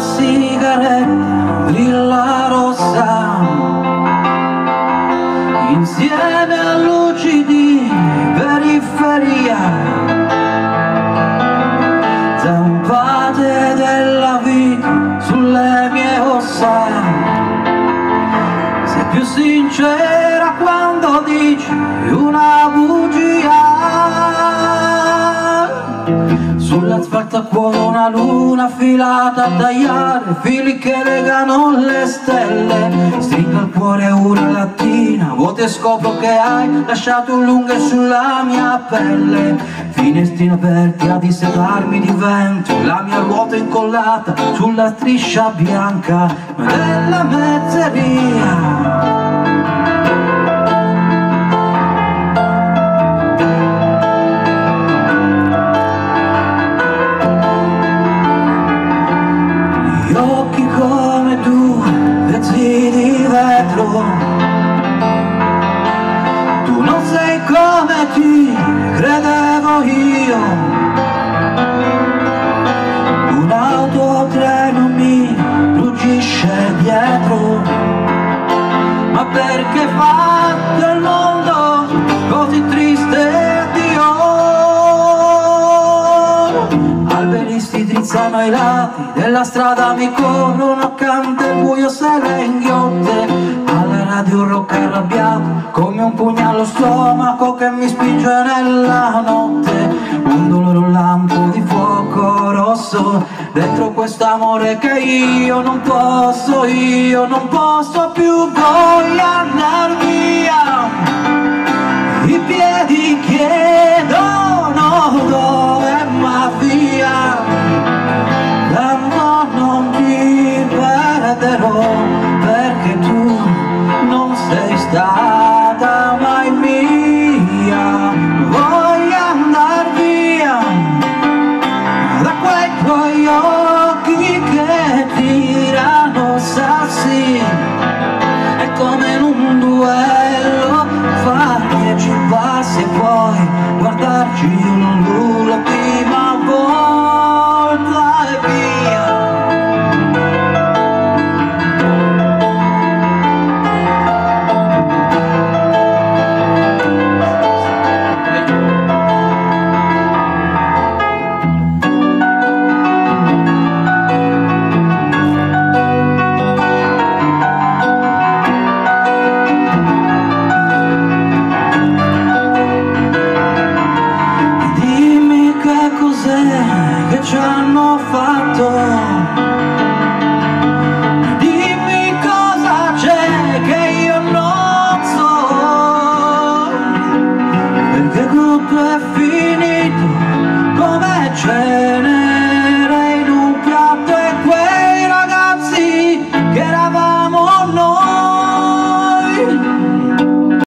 sigaretta brilla rossa. Insieme a luci di periferia zampate della vita sulle mie ossa. Sei più sincera quando dici una Sull'asfalto a cuore una luna filata a tagliare Fili che legano le stelle. Stringo il cuore una lattina Vuoto e scopro che hai lasciato un lungo sulla mia pelle. Finestrini aperti a dissetarmi di vento La mia ruota incollata sulla striscia bianca. Della mezzeria come ti credevo io. Un'auto o treno mi ruggisce dietro Ma perché fatto il mondo così triste addio Alberisti drizzano ai lati della strada mi corrono accanto il buio se le inghiotte Un rock arrabbiato come un pugno allo stomaco che mi spinge nella notte. Un dolore, un lampo di fuoco rosso dentro quest'amore che io non posso, io non posso più voglio andar via i piedi chiedono duello fare dieci passi e poi guardarci l'ultima ci hanno fatto. Dimmi cosa c'è che io non so. Perché tutto è finito come c'è